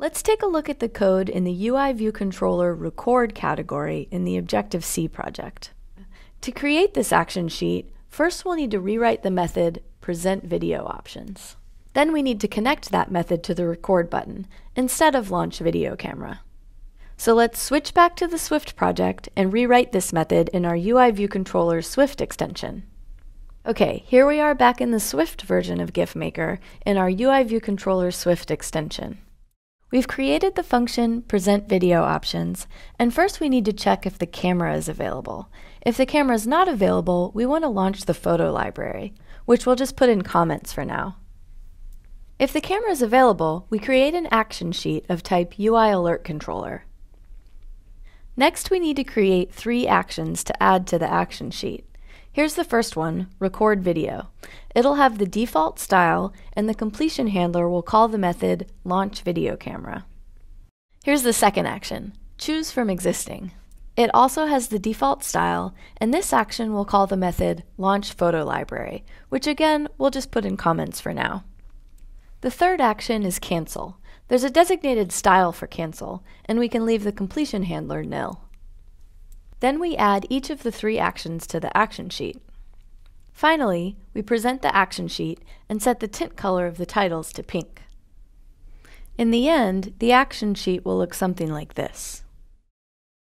Let's take a look at the code in the UI View Controller Record category in the Objective-C project. To create this action sheet, first we'll need to rewrite the method present video options. Then we need to connect that method to the record button instead of launch video camera. So let's switch back to the Swift project and rewrite this method in our UI View Controller Swift extension. Okay, here we are back in the Swift version of GIFMaker in our UI View Controller Swift extension. We've created the function present video options, and first we need to check if the camera is available. If the camera is not available, we want to launch the photo library, which we'll just put in comments for now. If the camera is available, we create an action sheet of type UI Alert Controller. Next, we need to create three actions to add to the action sheet. Here's the first one, record video. It'll have the default style, and the completion handler will call the method launch video camera. Here's the second action, choose from existing. It also has the default style, and this action will call the method launch photo library, which again, we'll just put in comments for now. The third action is cancel. There's a designated style for cancel, and we can leave the completion handler nil. Then we add each of the three actions to the action sheet. Finally, we present the action sheet and set the tint color of the titles to pink. In the end, the action sheet will look something like this.